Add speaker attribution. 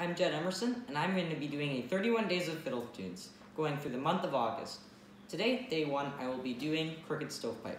Speaker 1: I'm Jett Emerson, and I'm going to be doing a 31 Days of Fiddle Tunes, going through the month of August. Today, day one, I will be doing Crooked Stovepipe.